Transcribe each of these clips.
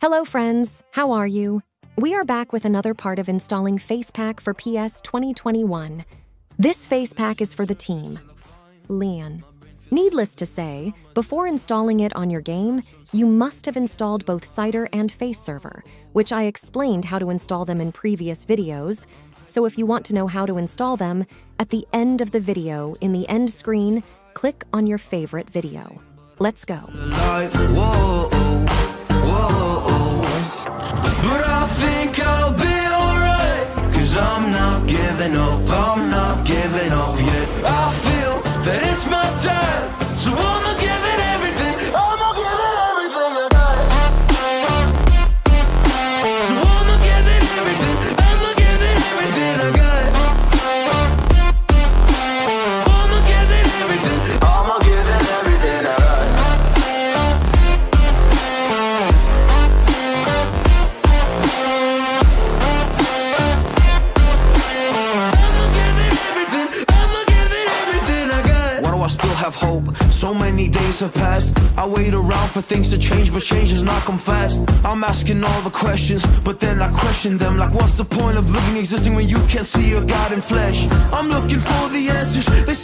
Hello, friends. How are you? We are back with another part of installing FacePack for PES 2021. This FacePack is for the team. Lyon. Needless to say, before installing it on your game, you must have installed both Sider and FaceServer, which I explained how to install them in previous videos. So if you want to know how to install them, at the end of the video, in the end screen, click on your favorite video. Let's go. Not giving up, I still have hope? So many days have passed. I wait around for things to change, but change has not come fast. I'm asking all the questions, but then I question them. Like, what's the point of living, existing when you can't see a God in flesh? I'm looking for the answers. They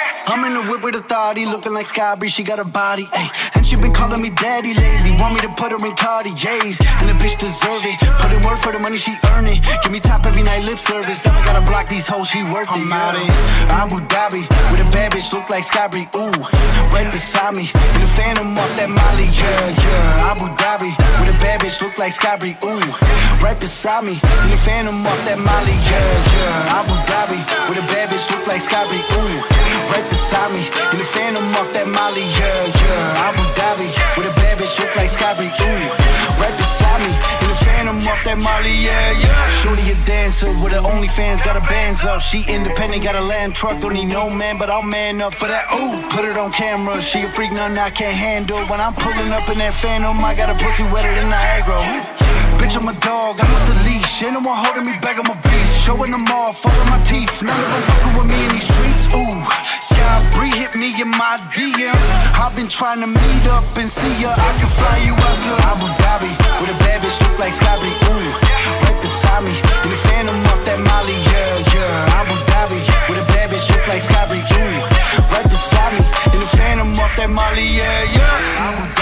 I'm in the whip with a authority, looking like Sky Bree, she got a body, ayy. And she been calling me daddy lately, want me to put her in Cartiers. And the bitch deserve it, put in work for the money she earn it. Give me top every night, lip service, never gotta block these hoes, she worth it. I'm out in Abu Dhabi, with a bad bitch, look like Sky Bree, ooh. Right beside me, in the phantom off that Molly, yeah, yeah. Abu Dhabi, with a bad bitch, look like Sky Bree, ooh. Right beside me, in the phantom off that Molly, yeah, yeah. Abu Dhabi, with a bad bitch, look like Sky Bree, ooh. Right beside me, in the phantom off that Molly, yeah, yeah. Abu Dhabi, with a bad bitch, look like Bree, ooh. Right beside me, in the phantom off that Molly, yeah, yeah. Shorty a dancer with her OnlyFans, got her bands up. She independent, got a land truck, don't need no man, but I'll man up for that. Ooh, put it on camera, she a freak, nothing I can't handle. When I'm pulling up in that phantom, I got a pussy wetter than Niagara. Bitch, I'm a dog, I'm with the leash. Ain't no one holding me back, I'm a. Showing them all, falling my teeth. None of them fucking with me in these streets. Ooh, Sky Bree hit me in my DMs. I've been trying to meet up and see ya. I can fly you out to Abu Dhabi with a bad bitch look like Sky Bree. Ooh, right beside me in the phantom off that Molly. Yeah, yeah. Abu Dhabi with a bad bitch look like Sky Bree. Ooh, right beside me in the phantom off that Molly. Yeah, yeah. Abu Dhabi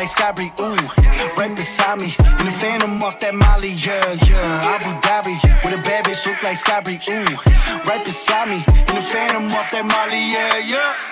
like Sky Ooh, right beside me in the phantom off that Molly. Yeah, yeah. Abu Dhabi with a bad bitch look like Sky Ooh, right beside me in the phantom off that Molly. Yeah, yeah.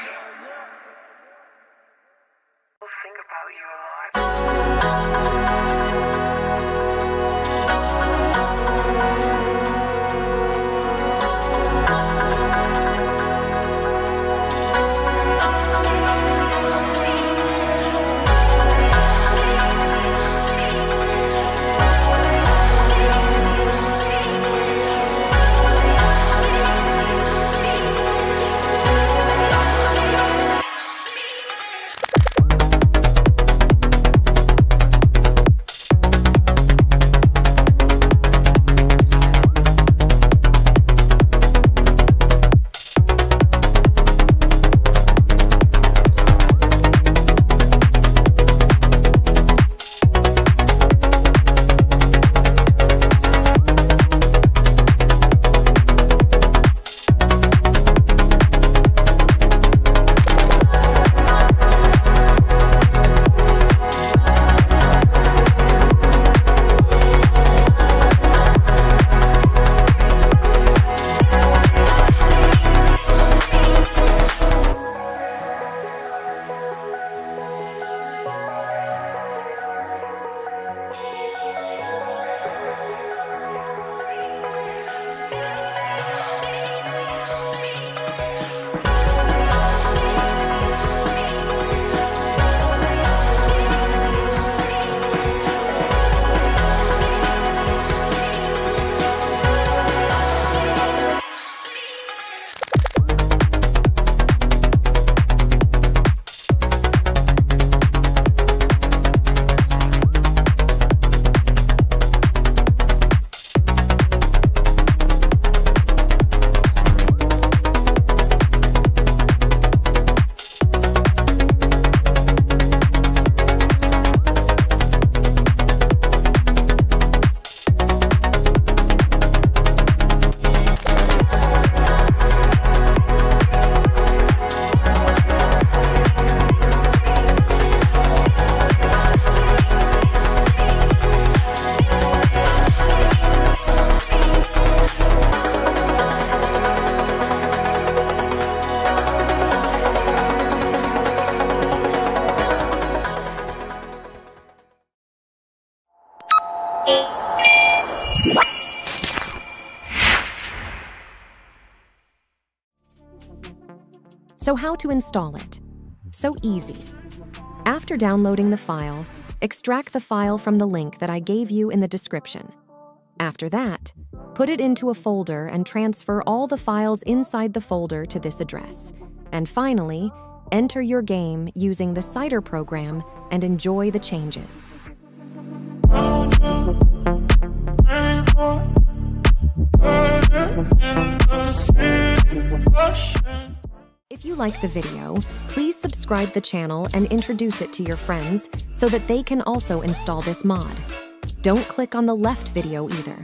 So how to install it? So easy. After downloading the file, extract the file from the link that I gave you in the description. After that, put it into a folder and transfer all the files inside the folder to this address. And finally, enter your game using the Sider program and enjoy the changes. Like the video, please subscribe the channel and introduce it to your friends so that they can also install this mod. Don't click on the left video either.